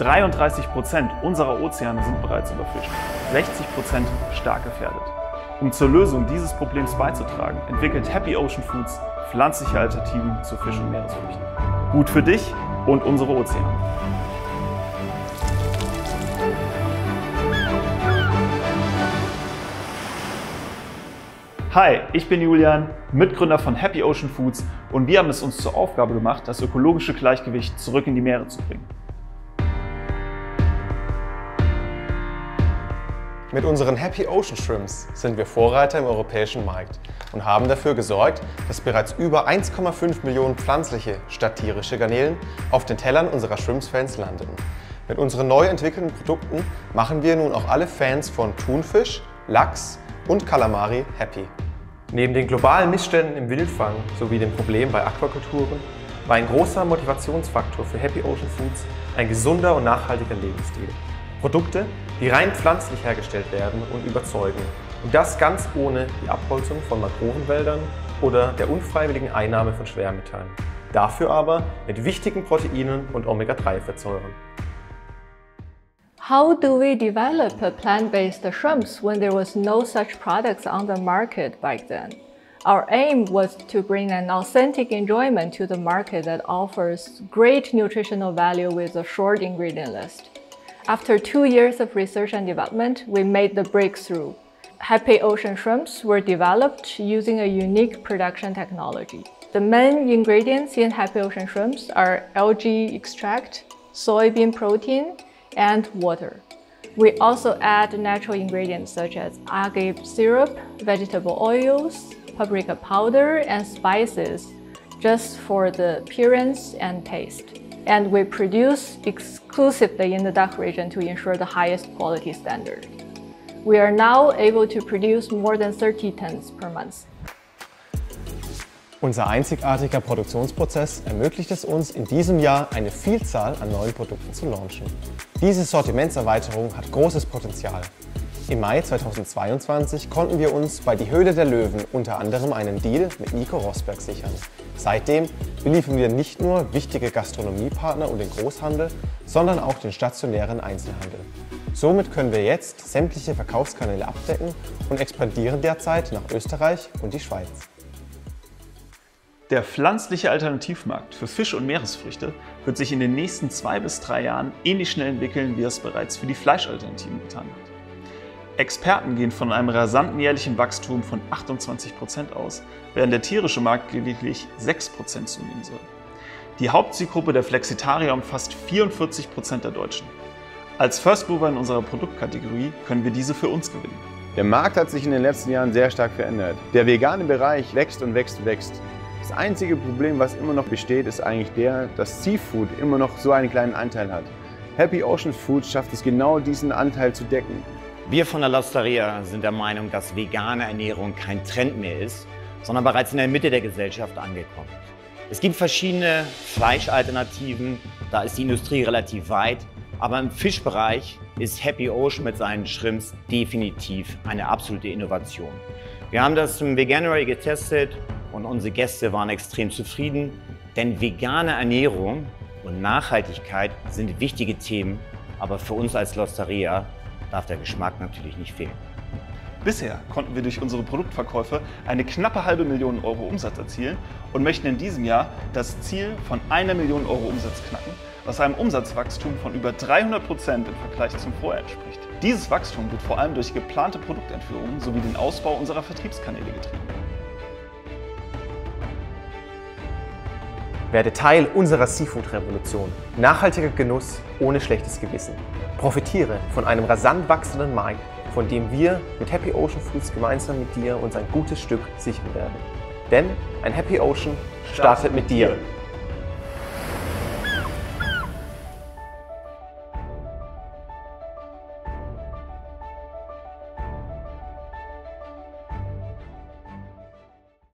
33 Prozent unserer Ozeane sind bereits überfischt, 60 Prozent stark gefährdet. Um zur Lösung dieses Problems beizutragen, entwickelt Happy Ocean Foods pflanzliche Alternativen zu Fisch- und Meeresfrüchten. Gut für dich und unsere Ozeane. Hi, ich bin Julian, Mitgründer von Happy Ocean Foods und wir haben es uns zur Aufgabe gemacht, das ökologische Gleichgewicht zurück in die Meere zu bringen. Mit unseren Happy Ocean Shrimps sind wir Vorreiter im europäischen Markt und haben dafür gesorgt, dass bereits über 1,5 Millionen pflanzliche statt tierische Garnelen auf den Tellern unserer Shrimps-Fans landen. Mit unseren neu entwickelten Produkten machen wir nun auch alle Fans von Thunfisch, Lachs und Kalamari happy. Neben den globalen Missständen im Wildfang sowie dem Problem bei Aquakulturen war ein großer Motivationsfaktor für Happy Ocean Foods ein gesunder und nachhaltiger Lebensstil. Produkte, die rein pflanzlich hergestellt werden und überzeugen. Und das ganz ohne die Abholzung von Mangrovenwäldern oder der unfreiwilligen Einnahme von Schwermetallen. Dafür aber mit wichtigen Proteinen und Omega-3-Fettsäuren. How do we develop plant-based shrimps when there was no such products on the market back then? Our aim was to bring an authentic enjoyment to the market that offers great nutritional value with a short ingredient list. After two years of research and development, we made the breakthrough. Happy Ocean shrimps were developed using a unique production technology. The main ingredients in Happy Ocean shrimps are algae extract, soybean protein, and water. We also add natural ingredients such as agave syrup, vegetable oils, paprika powder, and spices just for the appearance and taste and we produce exclusively in the DACH region to ensure the highest quality standard. We are now able to produce more than 30 tons per month. Unser einzigartiger Produktionsprozess ermöglicht es uns, in diesem Jahr eine Vielzahl an neuen Produkten zu launchen. Diese Sortimentserweiterung hat großes Potenzial. Im Mai 2022 konnten wir uns bei Die Höhle der Löwen unter anderem einen Deal mit Nico Rosberg sichern. Seitdem beliefern wir nicht nur wichtige Gastronomiepartner und den Großhandel, sondern auch den stationären Einzelhandel. Somit können wir jetzt sämtliche Verkaufskanäle abdecken und expandieren derzeit nach Österreich und die Schweiz. Der pflanzliche Alternativmarkt für Fisch- und Meeresfrüchte wird sich in den nächsten zwei bis drei Jahren ähnlich schnell entwickeln, wie es bereits für die Fleischalternativen getan hat. Experten gehen von einem rasanten jährlichen Wachstum von 28 Prozent aus, während der tierische Markt lediglich 6% zunehmen soll. Die Hauptzielgruppe der Flexitarier umfasst 44 Prozent der Deutschen. Als First Mover in unserer Produktkategorie können wir diese für uns gewinnen. Der Markt hat sich in den letzten Jahren sehr stark verändert. Der vegane Bereich wächst und wächst und wächst. Das einzige Problem, was immer noch besteht, ist eigentlich der, dass Seafood immer noch so einen kleinen Anteil hat. Happy Ocean Foods schafft es genau diesen Anteil zu decken. Wir von der Losteria sind der Meinung, dass vegane Ernährung kein Trend mehr ist, sondern bereits in der Mitte der Gesellschaft angekommen. Es gibt verschiedene Fleischalternativen, da ist die Industrie relativ weit, aber im Fischbereich ist Happy Ocean mit seinen Shrimps definitiv eine absolute Innovation. Wir haben das im Veganuary getestet und unsere Gäste waren extrem zufrieden, denn vegane Ernährung und Nachhaltigkeit sind wichtige Themen, aber für uns als Losteria darf der Geschmack natürlich nicht fehlen. Bisher konnten wir durch unsere Produktverkäufe eine knappe halbe Million Euro Umsatz erzielen und möchten in diesem Jahr das Ziel von einer Million Euro Umsatz knacken, was einem Umsatzwachstum von über 300 Prozent im Vergleich zum Vorjahr entspricht. Dieses Wachstum wird vor allem durch geplante Produktentführungen sowie den Ausbau unserer Vertriebskanäle getrieben. Werde Teil unserer Seafood-Revolution. Nachhaltiger Genuss ohne schlechtes Gewissen. Profitiere von einem rasant wachsenden Markt, von dem wir mit Happy Ocean Foods gemeinsam mit dir uns ein gutes Stück sichern werden. Denn ein Happy Ocean startet mit dir.